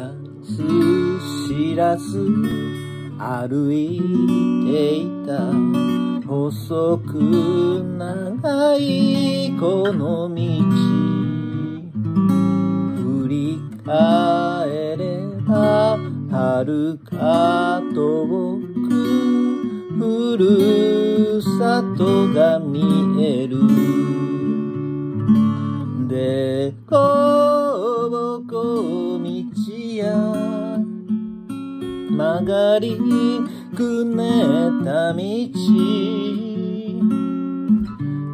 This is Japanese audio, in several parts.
らず知らず歩いていた細く長いこの道振り返れば遥か遠くふるさとが見えるでぼこ道や曲がりくねった道。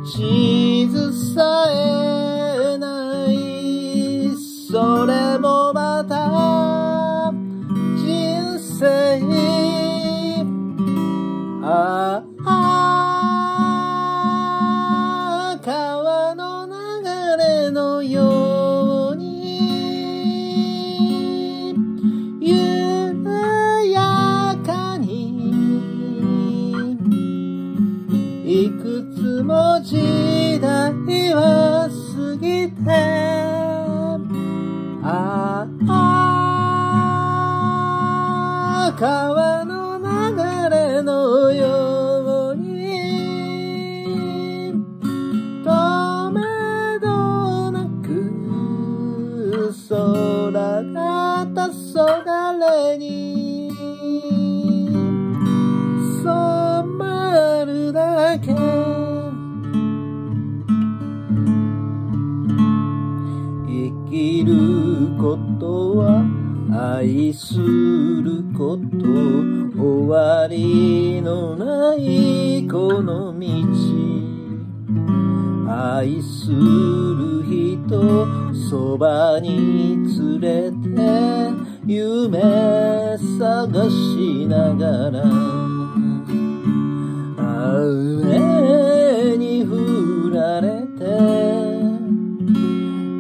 地図さえないそれもまた人生。ああ。いくつも時代は過ぎてああ川の流れのように止めどなく空が黄昏に生きることは愛すること終わりのないこの道。愛する人そばに連れて夢探しながら。雨に降られて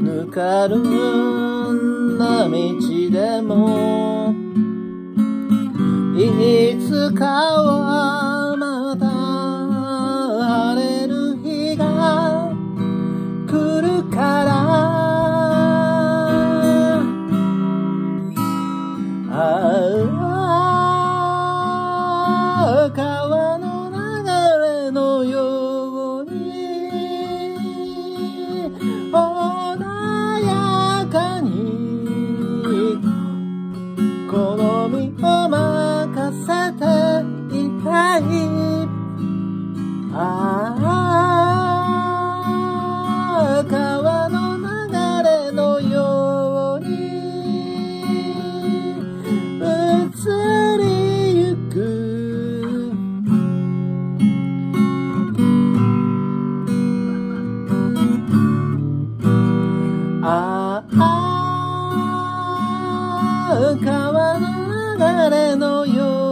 ぬかるんだ道でもいつかはまた晴れる日が来るから。ああ川 me, oh my. 流れのよう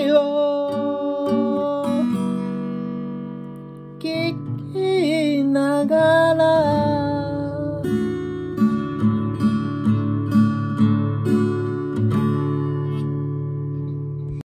you.